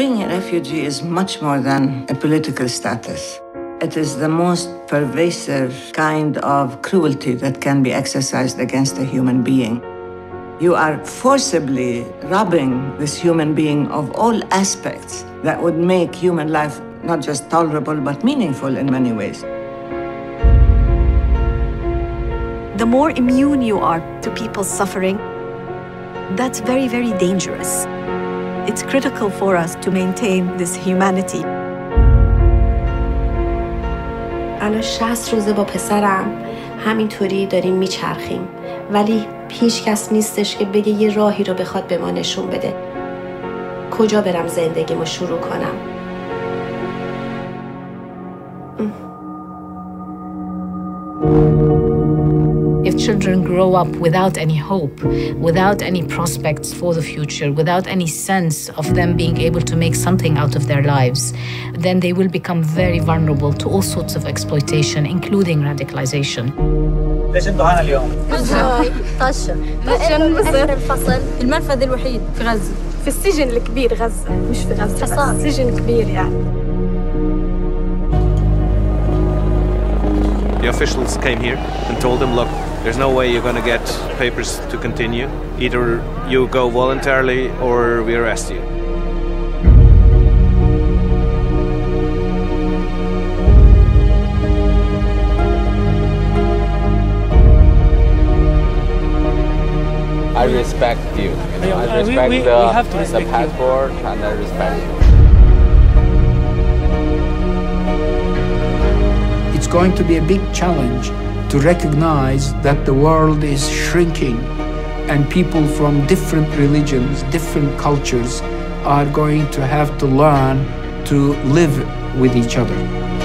Being a refugee is much more than a political status. It is the most pervasive kind of cruelty that can be exercised against a human being. You are forcibly robbing this human being of all aspects that would make human life not just tolerable but meaningful in many ways. The more immune you are to people's suffering, that's very, very dangerous. It's critical for us to maintain this humanity. الان 60 روزه با پسرم. همینطوری داریم میچرخیم. ولی هیچ کس نیستش که بگه یه راهی رو بخواد به ما نشون بده. کجا برم زندگیمو شروع کنم؟ If children grow up without any hope, without any prospects for the future, without any sense of them being able to make something out of their lives, then they will become very vulnerable to all sorts of exploitation, including radicalization. ليش انتوا هنا اليوم؟ طشة آخر الفصل المنفذ الوحيد في غزة في السجن الكبير غزة مش في غزة حصار. بس سجن كبير يعني The officials came here and told them, look, there's no way you're going to get papers to continue. Either you go voluntarily or we arrest you. I respect you. you know, I uh, we- respect we- we the, have to the respect you. passport and I respect you. It's going to be a big challenge to recognize that the world is shrinking and people from different religions, different cultures are going to have to learn to live with each other.